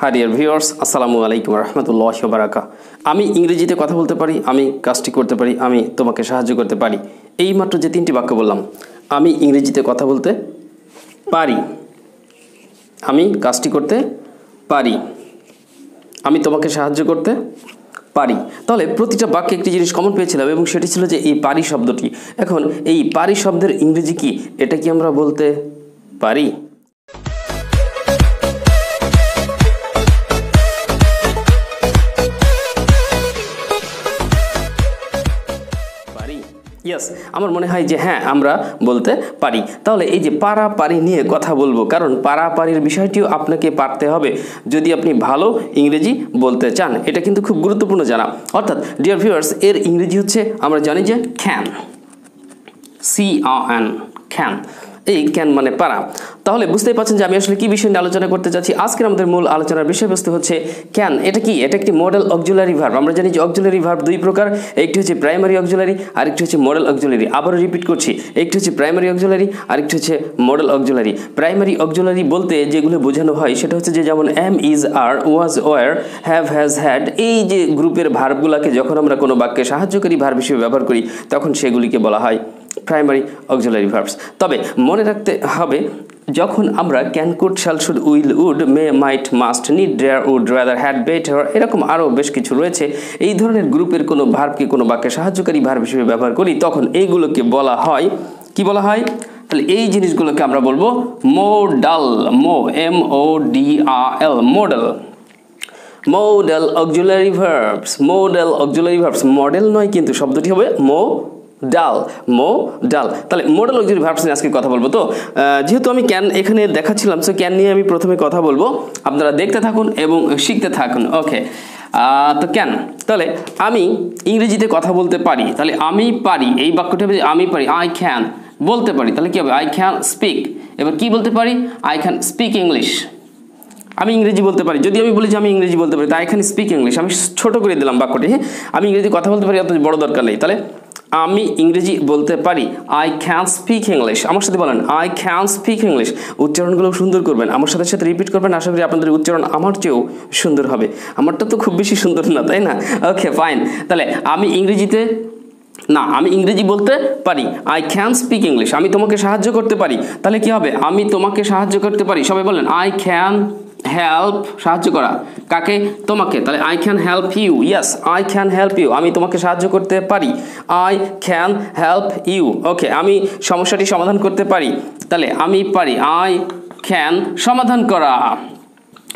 High dear viewers আসসালামু আলাইকুম রহমতুল্লাহ বারাকা আমি ইংরেজিতে কথা বলতে পারি, আমি কাজটি করতে পারি, আমি তোমাকে সাহায্য করতে পারি। এই মাত্র যে তিনটি বাক্য বললাম, আমি ইংরেজিতে কথা বলতে পারি। আমি কাজটি করতে পারি। আমি তোমাকে সাহায্য করতে পারি। তাহলে প্রতিটা বাক্যে একটি জিনিস কমন পেয়েছিলাম এবং সেটি ছিল যে এই পারি শব্দটি। এখন এই পারি শব্দের ইংরেজি কি? এটা কি আমরা বলতে পারি? ইয়েস আমার মনে হয় যে হ্যাঁ আমরা বলতে পারি। তাহলে এই যে পারা পারি নিয়ে কথা বলব, কারণ পারাপারির বিষয়টিও আপনাকে পারতে হবে যদি আপনি ভালো ইংরেজি বলতে চান। এটা কিন্তু খুব গুরুত্বপূর্ণ জানা। অর্থাৎ ডিয়ার ভিউয়ার্স এর ইংরেজি হচ্ছে, আমরা জানি যে খ্যান। সি আন ক্যান এই ক্যান মানে পারা। তাহলে বুঝতেই পারছেন যে আমি আসলে কি বিষয় নিয়ে আলোচনা করতে চাচ্ছি আজকের আমাদের মূল আলোচনার বিষয়বস্তু হচ্ছে ক্যান এটা কি? এটা একটি মডেল অক্সুলারি ভার্ব আমরা জানি যে অক্সুলারি ভার্ব দুই প্রকার। একটি হচ্ছে প্রাইমারি অক্সুলারি আরেকটি হচ্ছে মডেল অক্সুলারি আবারও রিপিট করছি। একটি হচ্ছে প্রাইমারি অক্সুলারি আরেকটি হচ্ছে মডেল অক্সুলারি প্রাইমারি অক্সুলারি বলতে যেগুলো বোঝানো হয়, সেটা হচ্ছে যে যেমন am is are was were have has had এই যে গ্রুপের ভার্বগুলোকে যখন আমরা কোনো বাক্যে সাহায্যকারী ভার্ব হিসেবে ব্যবহার করি, তখন সেগুলিকে বলা হয় প্রাইমারি অক্সিলারি ভার্বস তবে মনে রাখতে হবে, যখন আমরা can could shall should will would may might must need dare would rather had better এরকম আরও বেশ কিছু রয়েছে। এই ধরনের গ্রুপের কোনো ভার্বকে কোনো বাক্যে সাহায্যকারী ভার্ব হিসেবে ব্যবহার করি, তখন এইগুলোকে বলা হয়, কি বলা হয়? তাহলে এই জিনিসগুলোকে আমরা বলব modal Md M O D A L modal modal auxiliary verbs modal auxiliary verbs modal নয় কিন্তু শব্দটি হবে মো ডাল, মো ডাল। তাহলে মডেল অক্সিলারি ভার্বস নিয়ে আজকে কথা বলব, তো যেহেতু আমি ক্যান এখানে দেখাচ্ছিলাম সো ক্যান নিয়ে আমি প্রথমে কথা বলব। আপনারা দেখতে থাকুন এবং শিখতে থাকুন ওকে তো ক্যান, তাহলে আমি ইংরেজিতে কথা বলতে পারি, তাহলে আমি পারি, এই বাক্যটা আমি পারি আই ক্যান বলতে পারি, তাহলে কী হবে? আই ক্যান স্পিক এবার কি বলতে পারি? আই ক্যান স্পিক ইংলিশ আমি ইংরেজি বলতে পারি, যদি আমি বলি যে আমি ইংরেজি বলতে পারি, তাই এখানে স্পিক ইংলিশ আমি ছোট করে দিলাম বাক্যটি হ্যাঁ? আমি ইংরেজি কথা বলতে পারি, অত বড় দরকার নেই, তাহলে আমি ইংরেজি বলতে পারি আই ক্যান স্পিক ইংলিশ আমার সাথে বলেন আই ক্যান স্পিক ইংলিশ উচ্চারণগুলো সুন্দর করবেন। আমার সাথে সাথে রিপিট করবেন, আশা করি আপনাদের উচ্চারণ আমার চেয়েও সুন্দর হবে। আমারটা তো খুব বেশি সুন্দর না, তাই না? ওকে ফাইন তাহলে আমি ইংরেজিতে, না, আমি ইংরেজি বলতে পারি আই ক্যান স্পিক ইংলিশ আমি তোমাকে সাহায্য করতে পারি। তাহলে কি হবে? আমি তোমাকে সাহায্য করতে পারি। সবাই বলেন আই ক্যান হেল্প সাহায্য করা। কাকে? তোমাকে। তাহলে I can help you yes I can help you আমি তোমাকে সাহায্য করতে পারি। I can help you okay আমি সমস্যাটি সমাধান করতে পারি। তাহলে আমি পারি। আই ক্যান সমাধান করা।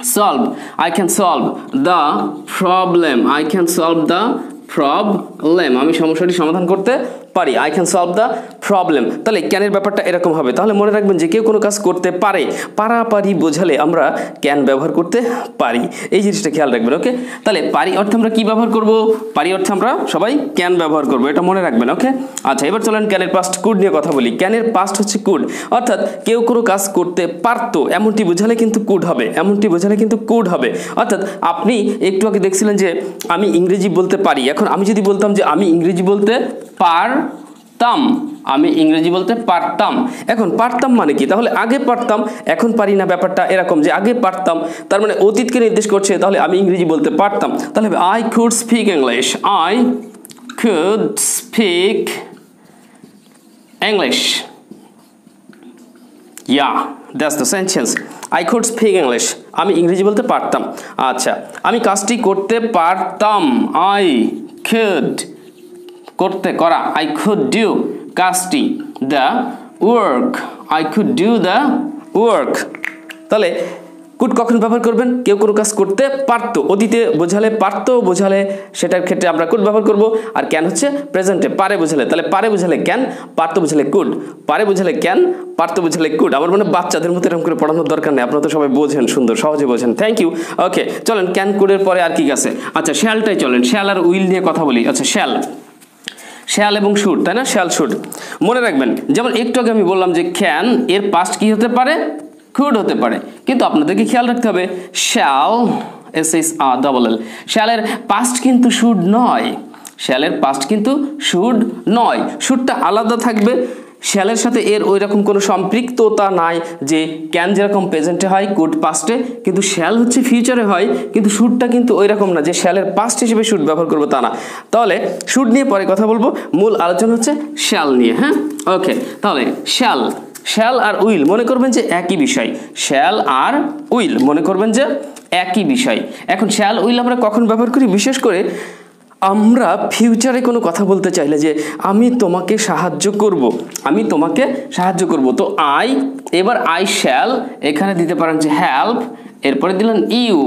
Solve I can solve the problem I can solve the problem আমি সমস্যাটি সমাধান করতে পারি I can solve the problem তাহলে ক্যানের ব্যাপারটা এরকম হবে। তাহলে মনে রাখবেন যে কেউ কোনো কাজ করতে পারে। পারাপারি বোঝালে আমরা ক্যান ব্যবহার করতে পারি। এই জিনিসটা খেয়াল রাখবেন ওকে তাহলে পারি অর্থে আমরা কি ব্যবহার করব? পারি অর্থে আমরা সবাই ক্যান ব্যবহার করব, এটা মনে রাখবেন ওকে আচ্ছা এবার চলেন ক্যানের পাস্ট কুড নিয়ে কথা বলি। ক্যানের পাস্ট হচ্ছে কুড অর্থাৎ কেউ কোনো কাজ করতে পারতো, এমনটি বোঝালে কিন্তু কুড হবে। এমনটি বোঝালে কিন্তু কুড হবে। অর্থাৎ আপনি একটু আগে দেখছিলেন যে আমি ইংরেজি বলতে পারি। এখন আমি যদি বলতাম যে আমি ইংরেজি বলতে পার পারতাম, আমি ইংরেজি বলতে পারতাম। এখন পারতাম মানে কি? তাহলে আগে পারতাম, এখন পারি না ব্যাপারটা এরকম যে আগে পারতাম, তার মানে অতীতকে নির্দেশ করছে, তাহলে আমি ইংরেজি বলতে পারতাম। তাহলে I could speak English I could speak English yeah that's the sentence I could speak English আমি ইংরেজি বলতে পারতাম। আচ্ছা আমি কাজটি করতে পারতাম। আই কুড করতে করা। আই খুড ডিউ কাজটি the work I could do the work তাহলে কুড কখন ব্যবহার করবেন? কেউ কোনো কাজ করতে পারতো। অতীতে বোঝালে পারতো, বোঝালে সেটার ক্ষেত্রে আমরা কুড ব্যবহার করব। আর ক্যান হচ্ছে প্রেজেন্টে পারে বোঝালে। তাহলে পারে বোঝালে ক্যান পারতো বোঝালে কুড পারে বোঝালে ক্যান পারতো বোঝালে কুড আমার মানে বাচ্চাদের মতো এরকম করে পড়ানোর দরকার নেই। আপনারা তো সবাই বোঝেন, সুন্দর, সহজে বোঝেন। থ্যাংক ইউ ওকে চলেন ক্যান কুডের পরে আর কি আছে? আচ্ছা শ্যালটাই চলেন। শ্যাল আর উইল নিয়ে কথা বলি। আচ্ছা শ্যাল। শ্যাল এবং শুট তাই না? শ্যাল শুট মনে রাখবেন, যেমন একটু আগে আমি বললাম যে ক্যান এর পাস্ট কি হতে পারে? কুড হতে পারে। কিন্তু আপনাদেরকে খেয়াল রাখতে হবে, shall S S A double L শ্যালের past কিন্তু শুড নয়। শ্যালের পাস্ট কিন্তু শুড নয়। শুডটা আলাদা থাকবে শ্যালের সাথে এর ওই রকম কোনো সম্পৃক্ততা নাই যে ক্যান যেরকম প্রেজেন্টে হয় কুড পাস্টে কিন্তু শ্যাল হচ্ছে ফিউচারে হয়, কিন্তু শুটটা কিন্তু ওই রকম না যে শ্যালের পাস্ট হিসেবে শুট ব্যবহার করব তা না। তাহলে শুট নিয়ে পরে কথা বলব। মূল আলোচনা হচ্ছে শ্যাল নিয়ে হ্যাঁ? ওকে তাহলে শ্যাল শ্যাল আর উইল মনে করবেন যে একই বিষয়। শ্যাল আর উইল মনে করবেন যে একই বিষয়। এখন শ্যাল, উইল আমরা কখন ব্যবহার করি? বিশেষ করে আমরা ফিউচারে কোনো কথা বলতে চাইলে যে আমি তোমাকে সাহায্য করব, আমি তোমাকে সাহায্য করব। তো আই এবার আই শ্যাল এখানে দিতে পারেন যে হেল্প এরপরে দিলেন ইউ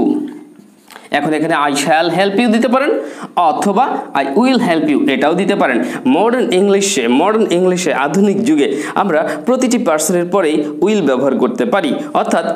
এখন এখানে আই শ্যাল হেল্প ইউ দিতে পারেন, অথবা আই উইল হেল্প ইউ এটাও দিতে পারেন। মডার্ন ইংলিশে মডার্ন ইংলিশে আধুনিক যুগে আমরা প্রতিটি পার্সনের পরেই উইল ব্যবহার করতে পারি। অর্থাৎ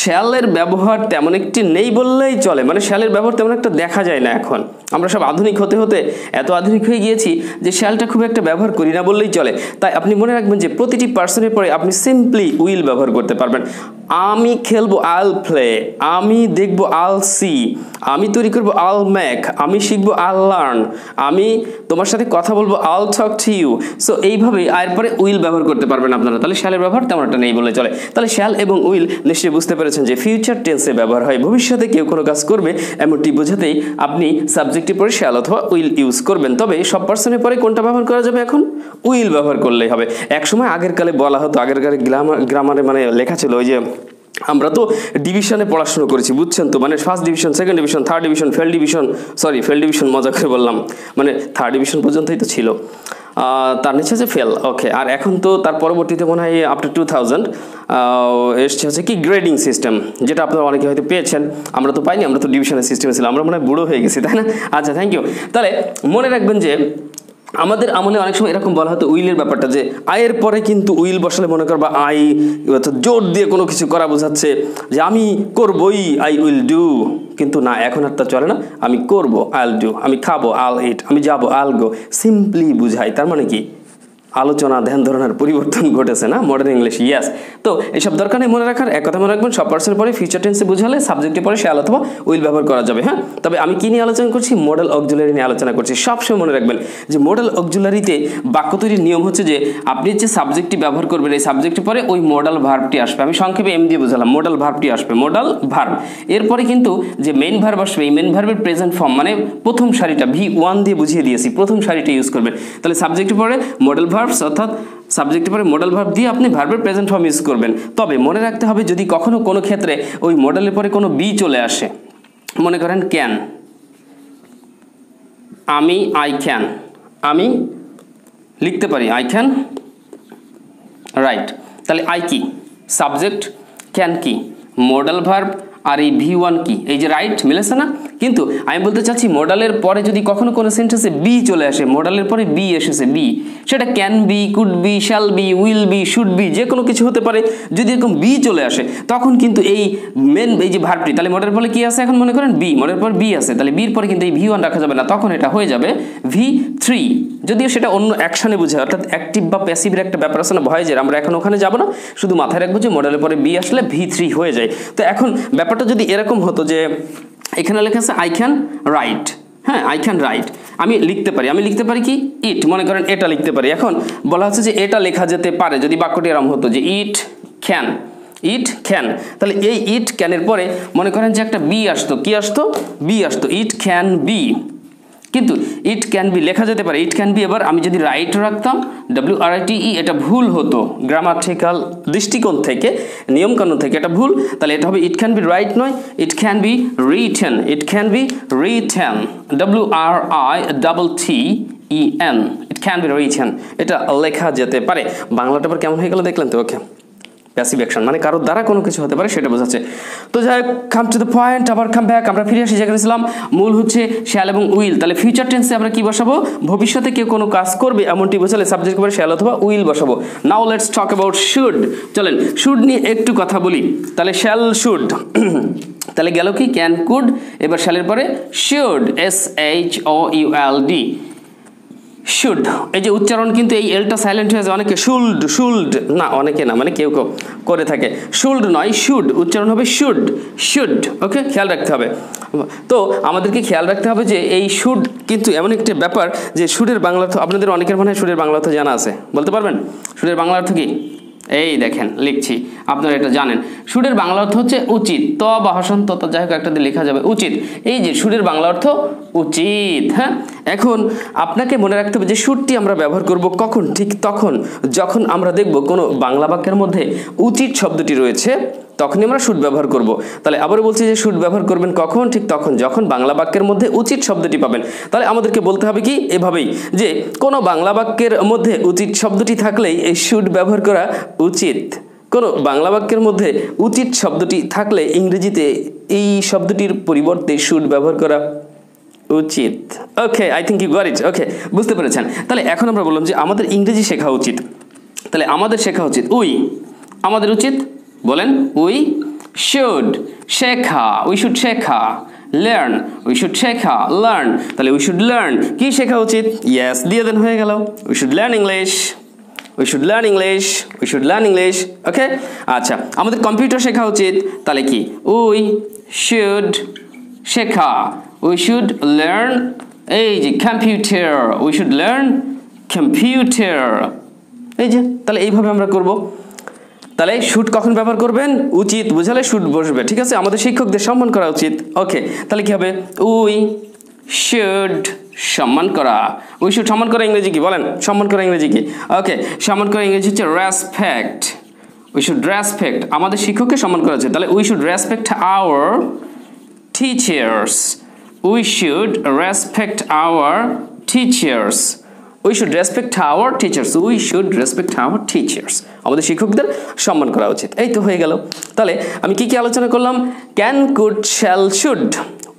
শ্যালের ব্যবহার তেমন একটি নেই বললেই চলে। মানে শ্যালের ব্যবহার তেমন একটা দেখা যায় না এখন। আমরা সব আধুনিক হতে হতে এত আধুনিক হয়ে গিয়েছি যে শ্যালটা খুব একটা ব্যবহার করি না বললেই চলে। তাই আপনি মনে রাখবেন যে প্রতিটি পার্সনের পরে আপনি সিম্পলি উইল ব্যবহার করতে পারবেন। আমি খেলব আল প্লে আমি দেখব আল সি আমি তৈরি করব আল ম্যাক আমি শিখব আল লার্ন আমি তোমার সাথে কথা বলব I'll talk to you so এইভাবে এরপরে উইল ব্যবহার করতে পারবেন আপনারা। তাহলে শ্যালের ব্যবহার তেমন একটা নেই বলে চলে। তাহলে শ্যাল এবং উইল নিশ্চয়ই বুঝতে পেরেছেন যে ফিউচার টেন্সে ব্যবহার হয়। ভবিষ্যতে কেউ কোনো কাজ করবে এমনটি বোঝাতেই আপনি সাবজেক্টের পরে শ্যাল অথবা উইল ইউজ করবেন। তবে সব পার্সনের পরে কোনটা ব্যবহার করা যাবে এখন? উইল ব্যবহার করলেই হবে। একসময় আগের কালে বলা হতো, আগের কালে গ্রামার গ্রামারে মানে লেখা ছিল ওই যে আমরা তো ডিভিশনে পড়াশোনা করেছি, বুঝছেন তো? মানে first division second division third division fail division sorry fail division মজা করে বললাম। মানে থার্ড ডিভিশন পর্যন্তই তো ছিল। তার নিচে হচ্ছে ফেল ওকে আর এখন তো তার পরবর্তীতে মনে হয় আফটার টু থাউজেন্ড এসছে হচ্ছে কি গ্রেডিং সিস্টেম যেটা আপনারা অনেকে হয়তো পেয়েছেন। আমরা তো পাইনি, আমরা তো ডিভিশনের সিস্টেমে ছিলাম, আমরা মনে হয় বুড়ো হয়ে গেছি, তাই না? আচ্ছা থ্যাংক ইউ তাহলে মনে রাখবেন যে আমাদের আমলে অনেক সময় এরকম বলা হতো উইলের ব্যাপারটা যে আয়ের পরে কিন্তু উইল বসালে মনে করবা আই অর্থাৎ জোর দিয়ে কোনো কিছু করা বোঝাচ্ছে যে আমি করবই আই উইল ডু কিন্তু না, এখন আর তা চলে না। আমি করব আল ডু আমি খাব আল ইট আমি যাব আল গো সিম্পলি বুঝাই। তার মানে কি? আলোচনা, ধ্যান ধারণার পরিবর্তন ঘটেছে না? মডার্ন ইংলিশ ইয়াস তো এইসব দরকার নেই মনে রাখার, এক কথা মনে রাখবেন, সব পার্সের পরে ফিউচার টেন্সে বুঝালে সাবজেক্টে পরে শ্যাল অথবা উইল ব্যবহার করা যাবে হ্যাঁ? তবে আমি কি নিয়ে আলোচনা করছি? মডেল অকজুলারি নিয়ে আলোচনা করছি। সবসময় মনে রাখবেন যে মডেল অকজুলারিতে বাক্য তৈরির নিয়ম হচ্ছে যে আপনি যে সাবজেক্টটি ব্যবহার করবেন, এই সাবজেক্টের পরে ওই মডেল ভার্বটি আসবে। আমি সংক্ষেপে এম দিয়ে বুঝালাম মডেল ভার্বটি আসবে মডেল ভার্ব এরপরে কিন্তু যে মেন ভার্ব আসবে, এই মেন ভার্বের প্রেজেন্ট ফর্ম মানে প্রথম সারিটা ভি ওয়ান দিয়ে বুঝিয়ে দিয়েছি, প্রথম সারিটা ইউজ করবেন। তাহলে সাবজেক্টের পরে মডেল ভার্বস অর্থাৎ সাবজেক্টের পরে মডেল ভার্ব দিয়ে আপনি ভার্বের প্রেজেন্ট ফর্ম ইউজ করবেন। তবে মনে রাখতে হবে, যদি কখনো কোনো ক্ষেত্রে ওই মডেলের পরে কোনো বি চলে আসে, মনে করেন ক্যান আমি আই ক্যান আমি লিখতে পারি আই ক্যান রাইট তাহলে আই কি? সাবজেক্ট ক্যান কি? মডেল ভার্ব আর এই ভি ওয়ান কি? এই যে রাইট মিলেছে না? কিন্তু আমি বলতে চাচ্ছি মডেলের পরে যদি কখনো কোনো সেন্টেন্সে বি চলে আসে মডেলের পরে বি এসেছে বি সেটা can be could be shall be will be should be যে কোনো কিছু হতে পারে, যদি এরকম বি চলে আসে, তখন কিন্তু এই মেন এই যে ভার্বটি তাহলে মডেলের পরে কি আছে এখন মনে করেন? বি মডেলের পর বি আছে, তাহলে বির পরে কিন্তু এই ভি ওয়ান রাখা যাবে না, তখন এটা হয়ে যাবে ভি থ্রি যদিও সেটা অন্য অ্যাকশনে বুঝে, অর্থাৎ অ্যাক্টিভ বা প্যাসিভের একটা ব্যাপার আছে না ভয়েজের আমরা এখন ওখানে যাব না, শুধু মাথায় রাখব যে মডেলের পরে বি আসলে ভি থ্রি হয়ে যায়। তো এখন ব্যাপারটা যদি এরকম হতো যে এখানে লেখা আছে আই ক্যান রাইট হ্যাঁ আই ক্যান রাইট আমি লিখতে পারি। আমি লিখতে পারি কি? ইট মনে করেন এটা লিখতে পারি। এখন বলা হচ্ছে যে এটা লেখা যেতে পারে। যদি বাক্যটি এরম হতো যে ইট ক্যান ইট ক্যান তাহলে এই ইট ক্যানের পরে মনে করেন যে একটা বি আসতো। কি আসতো? বি আসতো। ইট ক্যান বি কিন্তু ইট ক্যান বি লেখা যেতে পারে ইট ক্যান বি এবার আমি যদি রাইট রাখতাম ডাব্লিউ আর ই এটা ভুল হতো গ্রামাটিক্যাল দৃষ্টিকোণ থেকে, নিয়মকানুন থেকে এটা ভুল, তাহলে এটা হবে ইট ক্যান বি রাইট নয় it can be written it can be written W R I double T E it can be written এটা লেখা যেতে পারে। বাংলাটা আবার কেমন হয়ে গেল দেখলেন তো? ওকে। প্যাসিভ অ্যাকশন মানে কারোর দ্বারা কোনো কিছু হতে পারে সেটা বোঝাচ্ছে। তো যাই কাম টু দ্য পয়েন্ট আবার কাম ব্যাক আমরা ফিরে আসি যেখানে ছিলাম। মূল হচ্ছে শ্যাল এবং উইল তাহলে ফিউচার টেন্সে আমরা কি বসাবো? ভবিষ্যতে কেউ কোনো কাজ করবে এমনটি বোঝালে সাবজেক্ট করে শ্যাল অথবা উইল বসাবো। Now let's talk about should চলেন শুড নিয়ে একটু কথা বলি। তাহলে শ্যাল শুড তাহলে গেল কি? ক্যান কুড এবার শ্যালের পরে should S H O U L D should এই যে উচ্চারণ কিন্তু এই এলটা সাইলেন্ট হয়ে যায়, অনেকে শুল্ড শুল্ড না, অনেকে না মানে কেউ কেউ করে থাকে। শুল্ড নয় শুড উচ্চারণ হবে শুড শুড ওকে খেয়াল রাখতে হবে। তো আমাদেরকে খেয়াল রাখতে হবে যে এই সুড কিন্তু এমন একটি ব্যাপার যে সুরের বাংলা অর্থ, আপনাদের অনেকের মনে হয় সুরের বাংলা অর্থ জানা আছে। বলতে পারবেন? সুরের বাংলা অর্থ কি? এই দেখেন, লিখছি। আপনারা এটা জানেন। সুরের বাংলা অর্থ হচ্ছে উচিত। ত বা হসন ত, যাই হোক, একটা লেখা যাবে। উচিত। এই যে সুরের বাংলা অর্থ উচিত হ্যাঁ? এখন আপনাকে মনে রাখতে হবে যে সুরটি আমরা ব্যবহার করব কখন? ঠিক তখন। যখন আমরা দেখব কোনো বাংলা বাক্যের মধ্যে উচিত শব্দটি রয়েছে, তখনই আমরা সুট ব্যবহার করব। তাহলে আবারও বলছি যে সুট ব্যবহার করবেন কখন? ঠিক তখন। যখন বাংলা বাক্যের মধ্যে উচিত শব্দটি পাবেন। তাহলে আমাদেরকে বলতে হবে কি? এভাবেই যে কোনো বাংলা বাক্যের মধ্যে উচিত শব্দটি থাকলেই এই সুট ব্যবহার করা উচিত। কোনো বাংলা বাক্যের মধ্যে উচিত শব্দটি থাকলে ইংরেজিতে এই শব্দটির পরিবর্তে সুট ব্যবহার করা উচিত। Okay I think you got it okay বুঝতে পেরেছেন। তাহলে এখন আমরা বললাম যে আমাদের ইংরেজি শেখা উচিত। তাহলে আমাদের শেখা উচিত উই। আমাদের উচিত? বলেন, উই শুড শেখা। উই শুড শেখা। লার্ন উই শুড শেখা। লার্ন তাহলে উই শুড লার্ন কি শেখা উচিত? ইয়েস দিয়ে দেন, হয়ে গেল। We should learn English we should learn English we should learn English okay আচ্ছা আমাদের কম্পিউটার শেখা উচিত। তাহলে কি? উই শুড শেখা। উই শুড লার্ন এই যে computer we should learn computer এই যে, তাহলে এইভাবে আমরা করব। তাহলে শুট কখন ব্যবহার করবেন? উচিত বুঝালে শুট বসবে, ঠিক আছে? আমাদের শিক্ষকদের সম্মান করা উচিত। ওকে তাহলে কি হবে? উই শুড সম্মান করা। উই শুড সম্মান করা ইংরেজি কি? বলেন, সম্মান করা ইংরেজি কি? ওকে সম্মান করা ইংরেজি হচ্ছে রেসপেক্ট উই শুড রেসপেক্ট আমাদের শিক্ষককে সম্মান করা উচিত। তাহলে we should respect our teachers we should respect our teachers we should respect our teachers we should respect our teachers আমাদের শিক্ষকদের সম্মান করা উচিত। এই তো হয়ে গেল। তাহলে আমি কি কি আলোচনা করলাম? ক্যান কুড শ্যাল শুড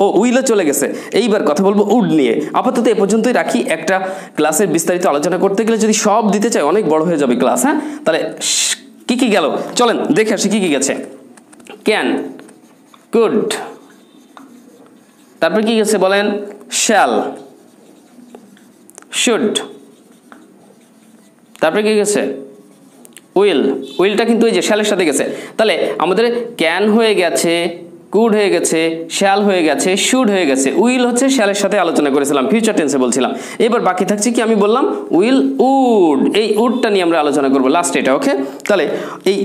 ও উইলে চলে গেছে। এইবার কথা বলব উড নিয়ে। আপাতত এ পর্যন্তই রাখি। একটা ক্লাসের বিস্তারিত আলোচনা করতে গেলে যদি সব দিতে চাই, অনেক বড় হয়ে যাবে ক্লাস হ্যাঁ? তাহলে কি কি গেল? চলেন, দেখে আসি কি কি গেছে। ক্যান কুড তারপর কি গেছে বলেন? শ্যাল শুড তারপরে কি গেছে? উইল উইলটা কিন্তু ওই যে শ্যালের সাথে গেছে। তাহলে আমাদের ক্যান হয়ে গেছে কুড হয়ে গেছে শ্যাল হয়ে গেছে শুড হয়ে গেছে। উইল হচ্ছে শ্যালের সাথে আলোচনা করেছিলাম ফিউচার টেন্সে বলছিলাম। এবার বাকি থাকছে কি আমি বললাম? উইল উড এই উডটা নিয়ে আমরা আলোচনা করব লাস্ট এটা ওকে তাহলে এই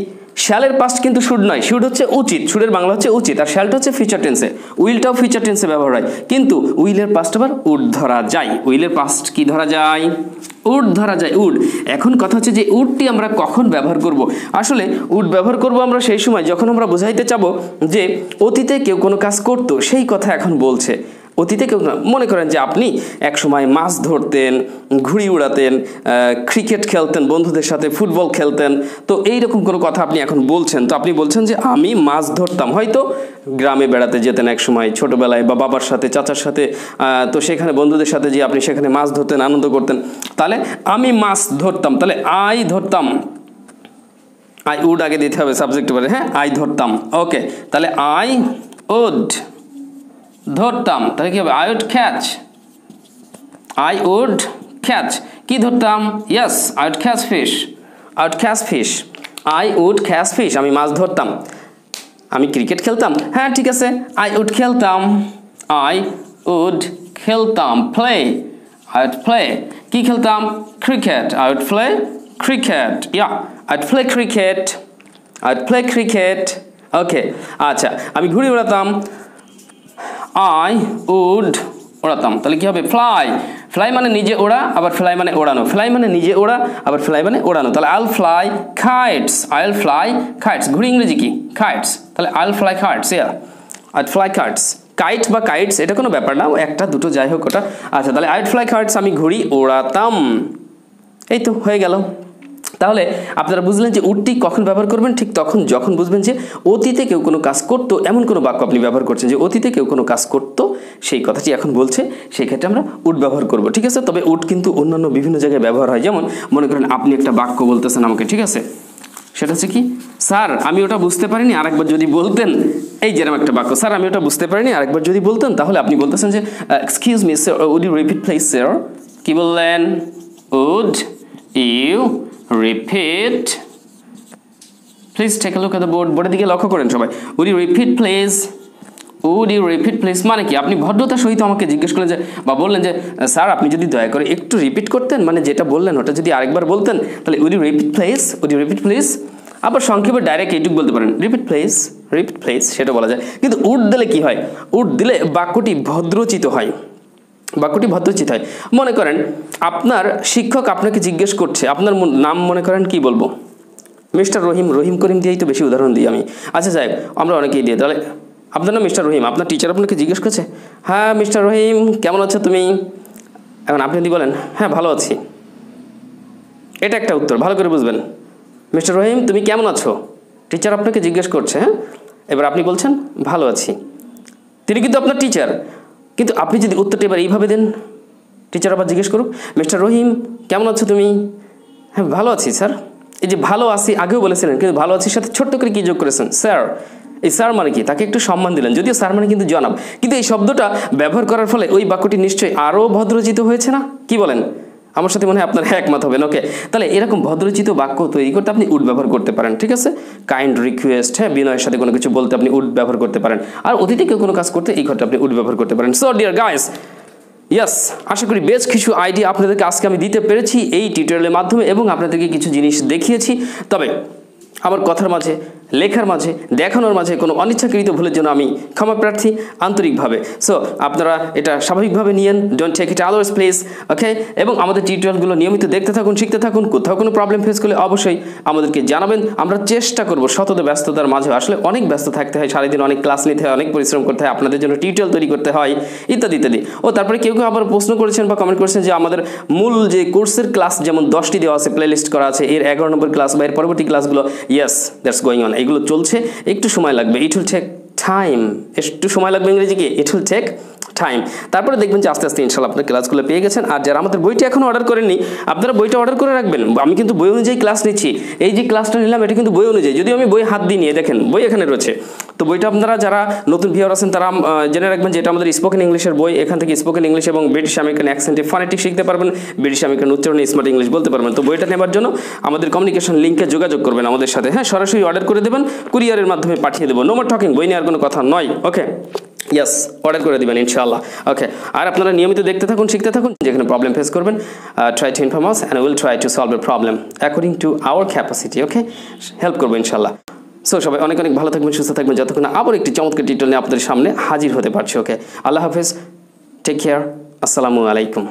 শ্যালের পাস্ট কিন্তু শুড নয়। শুড হচ্ছে উচিত। শুডের বাংলা হচ্ছে উচিত। আর শ্যালটা হচ্ছে ফিউচার টেন্সে উইলটাও ফিউচার টেন্সে ব্যবহার হয়। কিন্তু উইলের পাস্ট আবার উড ধরা যায়। উইলের পাস্ট কি ধরা যায়? উড ধরা যায়। উড। এখন কথা হচ্ছে যে উডটি আমরা কখন ব্যবহার করব? আসলে উড ব্যবহার করব আমরা সেই সময় যখন আমরা বোঝাইতে চাবো যে অতীতে কেউ কোনো কাজ করতো, সেই কথা এখন বলছে। অতীতে কেউ মনে করেন যে আপনি এক সময় মাছ ধরতেন, ঘুড়ি উড়াতেন ক্রিকেট খেলতেন, বন্ধুদের সাথে ফুটবল খেলতেন। তো এই রকম কোনো কথা আপনি এখন বলছেন। তো আপনি বলছেন যে আমি মাছ ধরতাম। হয়তো গ্রামে বেড়াতে যেতেন এক সময় ছোটোবেলায় বা বাবার সাথে, চাচার সাথে তো সেখানে বন্ধুদের সাথে যে আপনি সেখানে মাছ ধরতেন, আনন্দ করতেন। তাহলে আমি মাছ ধরতাম। তাহলে আই ধরতাম। আই উড আগে দিতে হবে সাবজেক্ট হ্যাঁ আই ধরতাম। ওকে তাহলে আই উড ধরতাম তাহলে কি হবে I would catch I would catch কি ধরতাম yes I would catch fish I would catch fish I would catch fish আমি মাছ ধরতাম আমি ক্রিকেট খেলতাম হ্যাঁ ঠিক আছে আই উড খেলতাম আই উড খেলতাম প্লে আই উড প্লে কি খেলতাম cricket I would play cricket yeah I would play cricket I would play cricket okay আচ্ছা আমি ঘুরে উড়াতাম আই উড ওড়াতাম। তাহলে কি হবে? ফ্লাই ফ্লাই মানে নিজে ওড়া, আবার ফ্লাই মানে ওড়ানো। ফ্লাই মানে নিজে ওড়া, আবার ফ্লাই মানে ওড়ানো। তাহলে I'll fly kites I'll fly kites ঘুড়ি ইংরেজি কি? খাইটস তাহলে I'll fly kites yeah I'd fly kites kite বা কাইটস এটা কোনো ব্যাপার না। একটা, দুটো, যাই হোক ওটা। আচ্ছা তাহলে আইট ফ্লাই কাইটস আমি ঘুড়ি ওড়াতাম। এই তো, হয়ে গেল। তাহলে আপনারা বুঝলেন যে উডটি কখন ব্যবহার করবেন, ঠিক তখন যখন বুঝবেন যে অতীতে কেউ কোনো কাজ করতো, এমন কোনো বাক্য আপনি ব্যবহার করছেন যে অতীতে কেউ কোনো কাজ করতো, সেই কথাটি এখন বলছে, সেই ক্ষেত্রে আমরা উড ব্যবহার করব, ঠিক আছে? তবে উড কিন্তু অন্যান্য বিভিন্ন জায়গায় ব্যবহার হয়। যেমন মনে করেন আপনি একটা বাক্য বলতেছেন আমাকে, ঠিক আছে? সেটা হচ্ছে কি, স্যার, আমি ওটা বুঝতে পারিনি, আরেকবার যদি বলতেন। এই যেরকম একটা বাক্য, স্যার, আমি ওটা বুঝতে পারিনি, আরেকবার যদি বলতেন, তাহলে আপনি বলতেছেন যে excuse me sir would you repeat please sir কি বললেন? Would you repeat please take look at the board বোর্ডের দিকে লক্ষ্য করেন সবাই। Would you repeat please would you repeat please মানে কি? আপনি ভদ্রতার সহিত আমাকে জিজ্ঞেস করলেন যে, বা বললেন যে, স্যার, আপনি যদি দয়া করে একটু রিপিট করতেন মানে যেটা বললেন, ওটা যদি আরেকবার বলতেন, তাহলে would you repeat please would you repeat please আবার সংক্ষেপে ডাইরেক্ট এইটুকু বলতে পারেন। রিপিট প্লেস রিপিট প্লেস সেটা বলা যায়। কিন্তু উড দিলে কি হয়? উড দিলে বাক্যটি ভদ্রচিত হয়। বাক্যটি ভদ্রচিত হয়। মনে করেন, আপনার শিক্ষক আপনাকে জিজ্ঞেস করছে, আপনার নাম মনে করেন কি বলব? মিস্টার রহিম রহিম করিম দিয়েই তো বেশি উদাহরণ দিই আমি। আচ্ছা সাহেব, আমরা অনেকেই দিই তাহলে আপনার নাম মিস্টার রহিম, আপনার টিচার আপনাকে জিজ্ঞেস করছে? হ্যাঁ মিস্টার রহিম, কেমন আছো তুমি? এখন আপনি যদি বলেন হ্যাঁ ভালো আছি। এটা একটা উত্তর, ভালো করে বুঝবেন। মিস্টার রহিম, তুমি কেমন আছো? টিচার আপনাকে জিজ্ঞেস করছে হ্যাঁ? এবার আপনি বলছেন, ভালো আছি। তিনি কিন্তু আপনার টিচার কিন্তু আপনি যদি উত্তরটি এবার এইভাবে দেন টিচার আবার জিজ্ঞেস করুক মিস্টার রহিম, কেমন আছো তুমি? হ্যাঁ ভালো আছি স্যার এই যে ভালো আছি আগেও বলেছিলেন, কিন্তু ভালো আছির সাথে ছোট্ট করে কী যোগ করেছেন? স্যার এই স্যার মানে কি? তাকে একটু সম্মান দিলেন। যদিও স্যার মানে কিন্তু জনাব, কিন্তু এই শব্দটা ব্যবহার করার ফলে ওই বাক্যটি নিশ্চয়ই আরও ভদ্রজিত হয়েছে না? কি বলেন? আমার সাথে মনে হয় আপনার একমত হবেন ওকে তাহলে এরকম ভদ্রচিত বাক্য তৈরি করতে আপনি উড ব্যবহার করতে পারেন, ঠিক আছে? কাইন্ড রিকোয়েস্ট হ্যাঁ বিনয়ের সাথে কোনো কিছু বলতে আপনি উড ব্যবহার করতে পারেন। আর অতিথিকে কোনো কাজ করতে এই ঘরটা আপনি উড ব্যবহার করতে পারেন। সো ডিয়ার গাইস ইয়াস আশা করি বেশ কিছু আইডিয়া আপনাদেরকে আজকে আমি দিতে পেরেছি এই টিউটোরিয়ালের মাধ্যমে এবং আপনাদেরকে কিছু জিনিস দেখিয়েছি। তবে আমার কথার মাঝে লেখার মাঝে, দেখানোর মাঝে কোনো অনিচ্ছাকৃত ভুলের জন্য আমি ক্ষমা প্রার্থী আন্তরিকভাবে। সো আপনারা এটা স্বাভাবিকভাবে নিয়েন don't take it others place okay এবং আমাদের টিউটোরিয়ালগুলো নিয়মিত দেখতে থাকুন, শিখতে থাকুন, কোথাও কোনো প্রবলেম ফেস করলে অবশ্যই আমাদেরকে জানাবেন। আমরা চেষ্টা করব শতত ব্যস্ততার মাঝে আসলে অনেক ব্যস্ত থাকতে হয়, সারাদিন অনেক ক্লাস নিতে হয়, অনেক পরিশ্রম করতে হয়, আপনাদের জন্য টিউটোরিয়াল তৈরি করতে হয়, ইত্যাদি ইত্যাদি। ও, তারপরে কেউ কেউ আবার প্রশ্ন করেছেন বা কমেন্ট করেছেন যে আমাদের মূল যে কোর্সের ক্লাস যেমন দশটি দেওয়া আছে প্লেলিস্ট করা আছে, এর এগারো নম্বর ক্লাস বা এর পরবর্তী ক্লাসগুলো ইয়েস দ্যাটস গোয়িং অন এগুলো চলছে। একটু সময় লাগবে। ইট উইল টেক টাইম একটু সময় লাগবে ইংরেজি কি ইট উইল টেক টাইম তারপরে দেখবেন যে আস্তে আস্তে ইনশাল্লাহ আপনার ক্লাসগুলো পেয়ে গেছেন। আর যারা আমাদের বইটি এখন অর্ডার করেননি, আপনারা বইটা অর্ডার করে রাখবেন। আমি কিন্তু বই অনুযায়ী ক্লাস নিচ্ছি। এই যে ক্লাসটা নিলাম, এটা কিন্তু বই অনুযায়ী। যদিও আমি বই হাত দিয়ে নিয়ে দেখেন, বই এখানে রয়েছে। তো বইটা আপনারা যারা নতুন ভিউয়ার আছেন, তারা জেনে রাখবেন যে এটা আমাদের স্পোকেন ইংলিশের বই। এখান থেকে স্পোকেন ইংলিশ এবং ব্রিটিশ আমেরিকান অ্যাকসেন্টে ফনেটিক শিখতে পারবেন। ব্রিটিশ আমেরিকান উচ্চারণে স্মার্ট ইংলিশ বলতে পারবেন। তো বইটা নেবার জন্য আমাদের কমিউনিকেশন লিঙ্কে যোগাযোগ করবেন আমাদের সাথে। হ্যাঁ সরাসরি অর্ডার করে দেবেন। কুরিয়ারের মাধ্যমে পাঠিয়ে দেবো। নো মোর টকিং বই নেওয়ার কোনো কথা নয়। ওকে ইয়াস অর্ডার করে দেবেন, ইনশাআল্লাহ। ওকে আর আপনারা নিয়মিত দেখতে থাকুন, শিখতে থাকুন, যেখানে প্রবলেম ফেস করবেন try to inform us and will try to solve a problem according to our capacity okay help করব ইনশাল্লাহ সো সবাই অনেক অনেক ভালো থাকবেন, সুস্থ থাকবেন, যতক্ষণ আবার একটি চমৎকার টিটল নিয়ে আপনাদের সামনে হাজির হতে পারছি ওকে আল্লাহ হাফেজ টেক কেয়ার আসসালামু আলাইকুম।